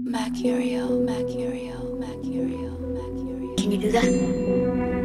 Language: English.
Mercurial, Mercurial, Mercurial, Mercurial. Can you do that?